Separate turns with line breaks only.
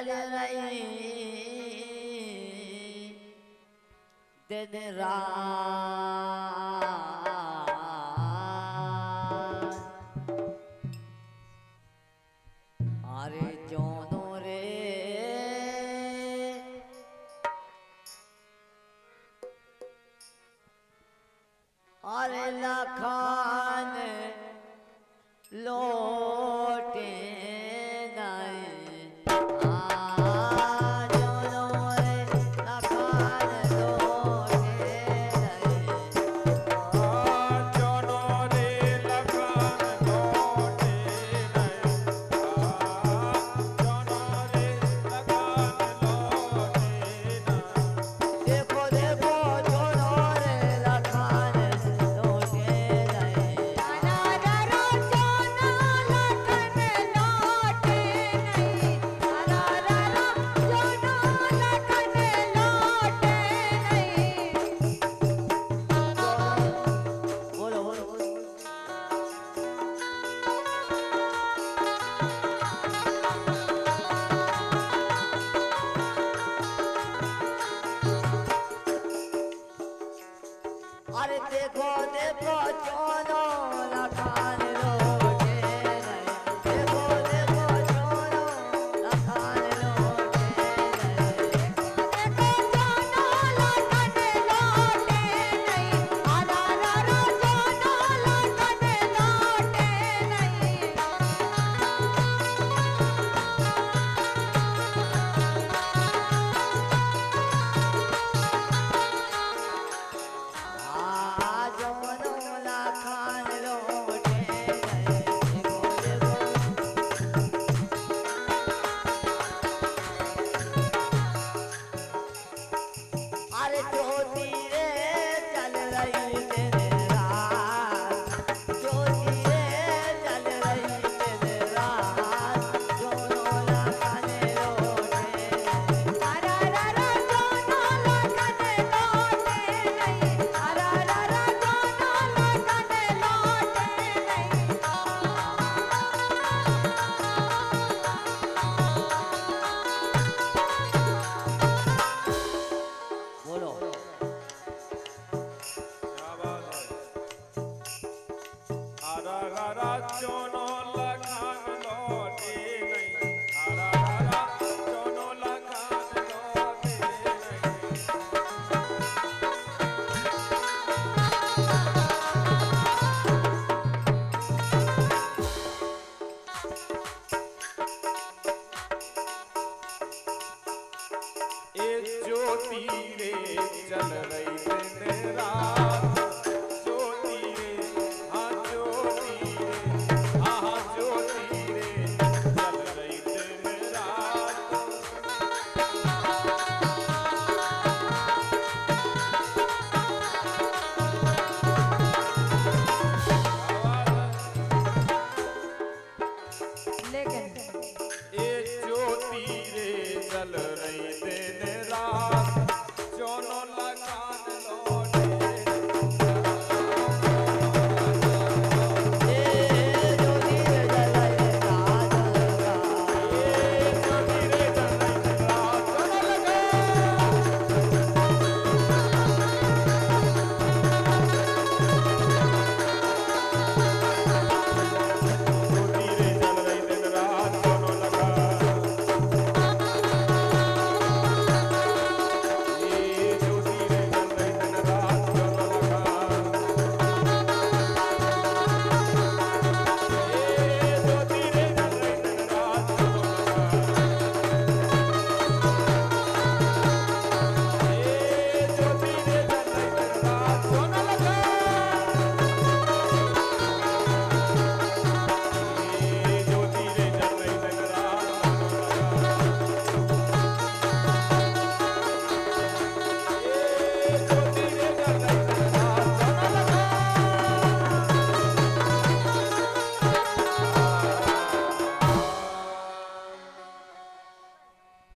चल रही। दिन अरे रे। अरे लखान लो প্রতি एक ज्योति रे चल रही दिन रात